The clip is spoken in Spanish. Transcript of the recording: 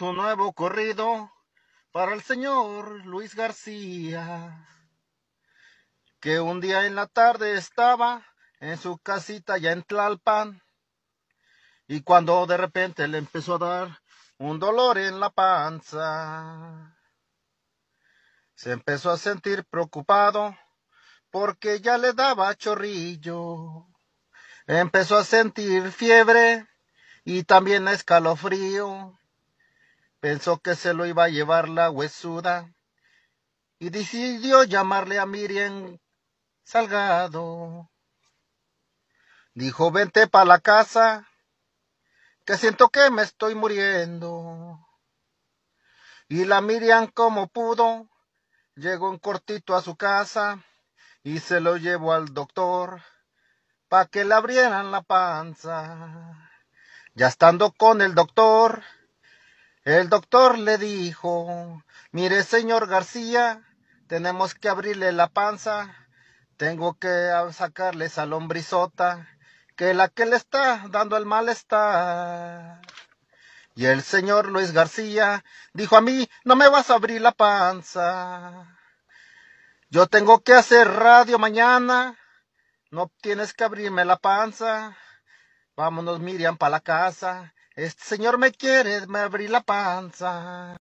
tu nuevo corrido para el señor Luis García, que un día en la tarde estaba en su casita ya en Tlalpan, y cuando de repente le empezó a dar un dolor en la panza, se empezó a sentir preocupado porque ya le daba chorrillo, empezó a sentir fiebre y también escalofrío. Pensó que se lo iba a llevar la huesuda y decidió llamarle a Miriam Salgado. Dijo, vente para la casa, que siento que me estoy muriendo. Y la Miriam como pudo, llegó en cortito a su casa y se lo llevó al doctor pa' que le abrieran la panza. Ya estando con el doctor, el doctor le dijo, mire señor García, tenemos que abrirle la panza, tengo que sacarle esa lombrizota, que la que le está dando el malestar. Y el señor Luis García dijo a mí, no me vas a abrir la panza. Yo tengo que hacer radio mañana, no tienes que abrirme la panza. Vámonos, Miriam, para la casa. Este señor me quiere, me abrí la panza.